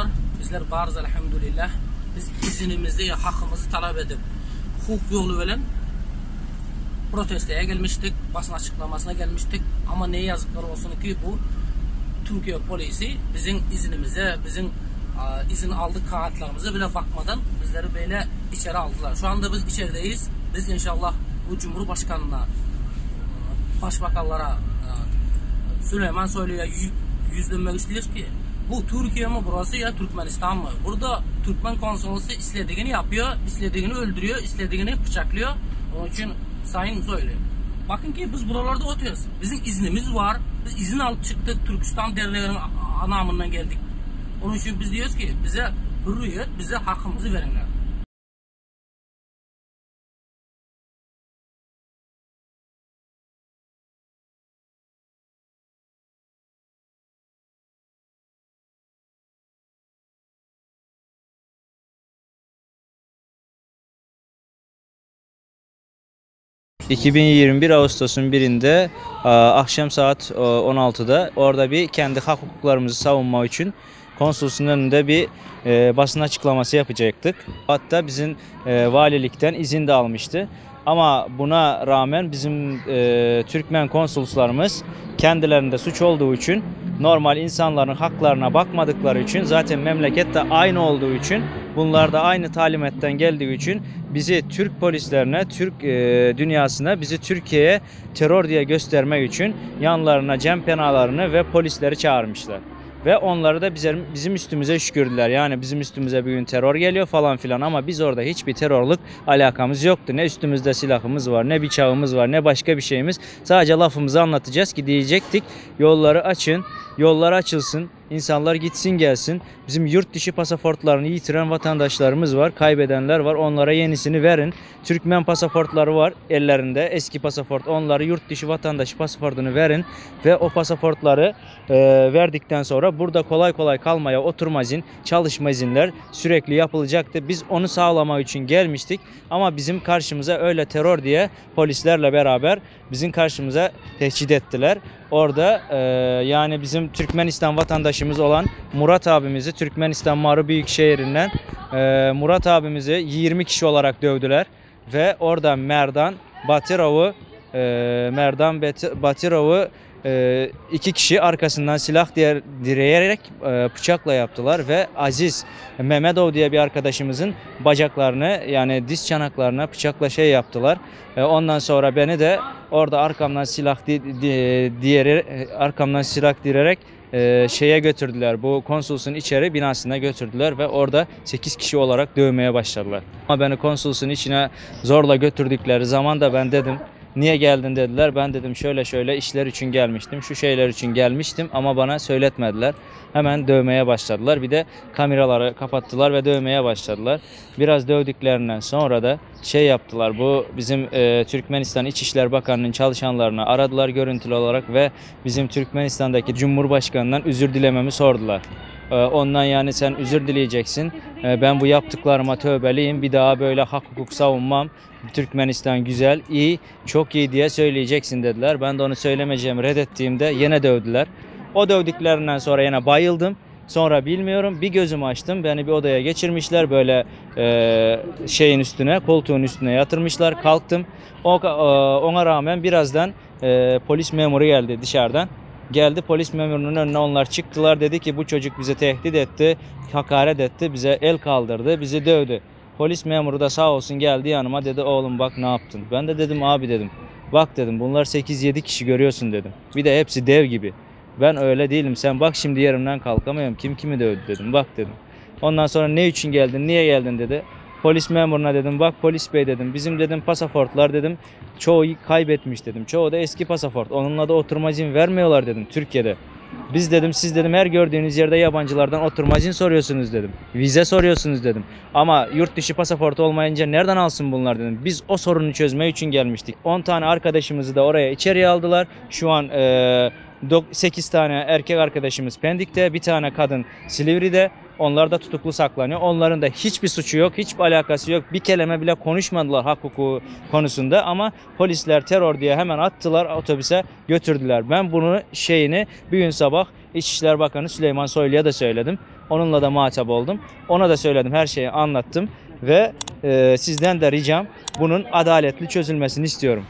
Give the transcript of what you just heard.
arkadaşlar. Bizler barız elhamdülillah. Biz iznimizi, hakkımızı talep edip hukuk yolu bilen protestoya gelmiştik. Basın açıklamasına gelmiştik. Ama ne yazıklar olsun ki bu Türkiye polisi bizim iznimize, bizim a, izin aldık kağıtlarımıza bile bakmadan bizleri böyle içeri aldılar. Şu anda biz içerideyiz. Biz inşallah bu Cumhurbaşkanına, başbakanlara, e, Süleyman Soylu'ya yü- yüzlenmek istiyoruz ki bu Türkiye mi burası ya Türkmenistan mı? Burada Türkmen konsolosu istediğini yapıyor, istediğini öldürüyor, istediğini bıçaklıyor. Onun için Sayın Soylu. Bakın ki biz buralarda oturuyoruz. Bizim iznimiz var. Biz izin alıp çıktık. Türkistan derneğinin a- anamından geldik. Onun için biz diyoruz ki bize hürriyet, bize hakkımızı verinler. 2021 Ağustos'un birinde akşam saat a, 16'da orada bir kendi hak hukuklarımızı savunma için konsolosun önünde bir e, basın açıklaması yapacaktık. Hatta bizim e, valilikten izin de almıştı. Ama buna rağmen bizim e, Türkmen konsoloslarımız kendilerinde suç olduğu için normal insanların haklarına bakmadıkları için zaten memlekette aynı olduğu için bunlar da aynı talimetten geldiği için bizi Türk polislerine, Türk e, dünyasına bizi Türkiye'ye terör diye göstermek için yanlarına cem penalarını ve polisleri çağırmışlar. Ve onları da bizim, bizim üstümüze şükürdüler. Yani bizim üstümüze bir gün terör geliyor falan filan ama biz orada hiçbir terörlük alakamız yoktu. Ne üstümüzde silahımız var, ne bıçağımız var, ne başka bir şeyimiz. Sadece lafımızı anlatacağız ki diyecektik yolları açın, yollar açılsın, insanlar gitsin gelsin. Bizim yurt dışı pasaportlarını yitiren vatandaşlarımız var, kaybedenler var. Onlara yenisini verin. Türkmen pasaportları var ellerinde. Eski pasaport. Onları yurt dışı vatandaşı pasaportunu verin ve o pasaportları e, verdikten sonra burada kolay kolay kalmaya oturma izin, çalışma izinler sürekli yapılacaktı. Biz onu sağlamak için gelmiştik ama bizim karşımıza öyle terör diye polislerle beraber bizim karşımıza tehdit ettiler. Orada e, yani bizim Türkmenistan vatandaşımız olan Murat abimizi Türkmenistan Marı Büyükşehir'inden e, Murat abimizi 20 kişi olarak dövdüler. Ve orada Merdan Batirov'u e, Merdan Batirov'u e, iki kişi arkasından silah diğer direyerek e, bıçakla yaptılar ve Aziz Mehmetov diye bir arkadaşımızın bacaklarını yani diz çanaklarına bıçakla şey yaptılar. E, ondan sonra beni de orada arkamdan silah di, di, diğeri arkamdan silah direrek e, şeye götürdüler. Bu konsolosun içeri binasına götürdüler ve orada 8 kişi olarak dövmeye başladılar. Ama beni konsolosun içine zorla götürdükleri zaman da ben dedim Niye geldin dediler. Ben dedim şöyle şöyle işler için gelmiştim. Şu şeyler için gelmiştim ama bana söyletmediler. Hemen dövmeye başladılar. Bir de kameraları kapattılar ve dövmeye başladılar. Biraz dövdüklerinden sonra da şey yaptılar. Bu bizim e, Türkmenistan İçişler Bakanı'nın çalışanlarını aradılar görüntülü olarak ve bizim Türkmenistan'daki Cumhurbaşkanı'ndan özür dilememi sordular. E, Ondan yani sen özür dileyeceksin. E, Ben bu yaptıklarıma tövbeliyim. Bir daha böyle hak hukuk savunmam. Türkmenistan güzel, iyi, çok iyi diye söyleyeceksin dediler. Ben de onu söylemeyeceğimi reddettiğimde yine dövdüler. O dövdüklerinden sonra yine bayıldım. Sonra bilmiyorum bir gözümü açtım. Beni bir odaya geçirmişler böyle e, şeyin üstüne, koltuğun üstüne yatırmışlar. Kalktım. O, e, ona rağmen birazdan e, polis memuru geldi dışarıdan. Geldi polis memurunun önüne onlar çıktılar. Dedi ki bu çocuk bize tehdit etti, hakaret etti, bize el kaldırdı, bizi dövdü. Polis memuru da sağ olsun geldi yanıma dedi oğlum bak ne yaptın. Ben de dedim abi dedim. Bak dedim bunlar 8-7 kişi görüyorsun dedim. Bir de hepsi dev gibi. Ben öyle değilim. Sen bak şimdi yerimden kalkamıyorum. Kim kimi dövdü dedim. Bak dedim. Ondan sonra ne için geldin? Niye geldin dedi. Polis memuruna dedim. Bak polis bey dedim. Bizim dedim pasaportlar dedim. Çoğu kaybetmiş dedim. Çoğu da eski pasaport. Onunla da oturma izin vermiyorlar dedim Türkiye'de. Biz dedim siz dedim her gördüğünüz yerde yabancılardan oturma izin soruyorsunuz dedim. Vize soruyorsunuz dedim. Ama yurt dışı pasaportu olmayınca nereden alsın bunlar dedim. Biz o sorunu çözmek için gelmiştik. 10 tane arkadaşımızı da oraya içeriye aldılar. Şu an eee 8 tane erkek arkadaşımız Pendik'te, bir tane kadın Silivri'de. Onlar da tutuklu saklanıyor. Onların da hiçbir suçu yok, hiçbir alakası yok. Bir kelime bile konuşmadılar hak hukuku konusunda ama polisler terör diye hemen attılar otobüse götürdüler. Ben bunu şeyini bir gün sabah İçişler Bakanı Süleyman Soylu'ya da söyledim. Onunla da muhatap oldum. Ona da söyledim, her şeyi anlattım ve e, sizden de ricam bunun adaletli çözülmesini istiyorum.